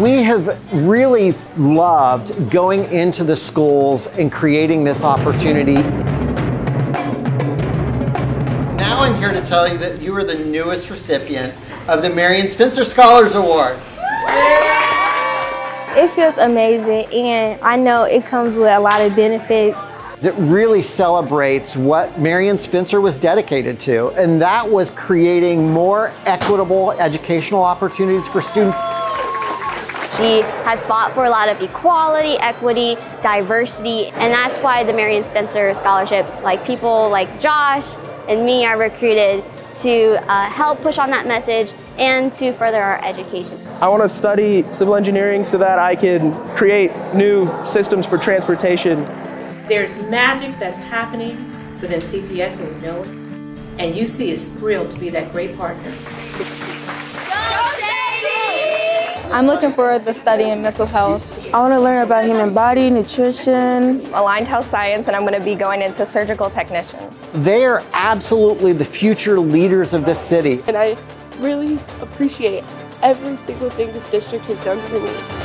We have really loved going into the schools and creating this opportunity. Now I'm here to tell you that you are the newest recipient of the Marian Spencer Scholars Award. It feels amazing and I know it comes with a lot of benefits. It really celebrates what Marian Spencer was dedicated to, and that was creating more equitable educational opportunities for students. She has fought for a lot of equality, equity, diversity, and that's why the Marian Spencer Scholarship, like people like Josh and me are recruited to uh, help push on that message and to further our education. I want to study civil engineering so that I can create new systems for transportation. There's magic that's happening within CPS and we know it. And UC is thrilled to be that great partner. I'm looking forward to studying mental health. I want to learn about human body, nutrition, aligned health science, and I'm going to be going into surgical technician. They are absolutely the future leaders of this city. And I really appreciate every single thing this district has done for me.